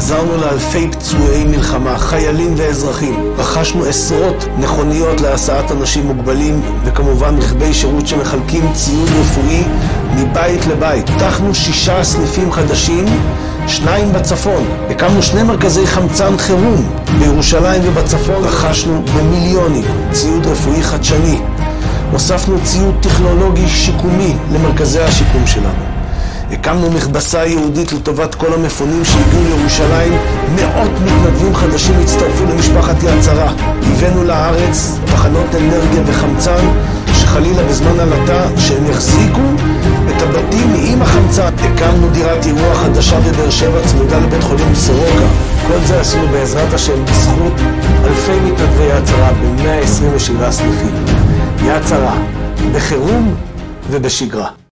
עזרנו לאלפי פצועי מלחמה, חיילים ואזרחים. רכשנו עשרות מכוניות להסעת אנשים מוגבלים, וכמובן רכבי שירות שמחלקים ציוד רפואי מבית לבית. פתחנו שישה סניפים חדשים, שניים בצפון. הקמנו שני מרכזי חמצן חירום בירושלים ובצפון. רכשנו במיליונים ציוד רפואי חדשני. הוספנו ציוד טכנולוגי שיקומי למרכזי השיקום שלנו. הקמנו מכבסה ייעודית לטובת כל המפונים שהגיעו לירושלים. מאות מתנדבים חדשים הצטרפו למשפחת יד שרה. הבאנו לארץ תחנות אנרגיה וחמצן, שחלילה בזמן עלטה שהם יחזיקו את הבתים עם החמצן. הקמנו דירת אירוח חדשה בבאר שבע, צמודה לבית חולים סורוקה. כל זה עשינו בעזרת השם בזכות אלפי מתנדבי יד שרה ב-127 סניפים. יד שרה, בחירום ובשגרה.